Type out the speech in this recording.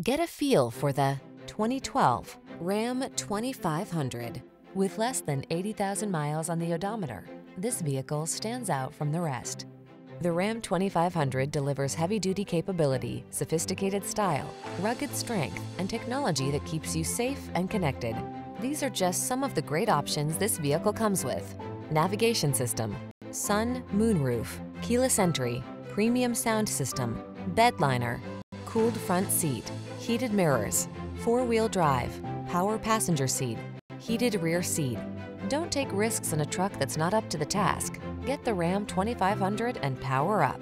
Get a feel for the 2012 Ram 2500. With less than 80,000 miles on the odometer, this vehicle stands out from the rest. The Ram 2500 delivers heavy-duty capability, sophisticated style, rugged strength, and technology that keeps you safe and connected. These are just some of the great options this vehicle comes with. Navigation system, sun, moon roof, keyless entry, premium sound system, bed liner, cooled front seat, heated mirrors, four-wheel drive, power passenger seat, heated rear seat. Don't take risks in a truck that's not up to the task. Get the Ram 2500 and power up.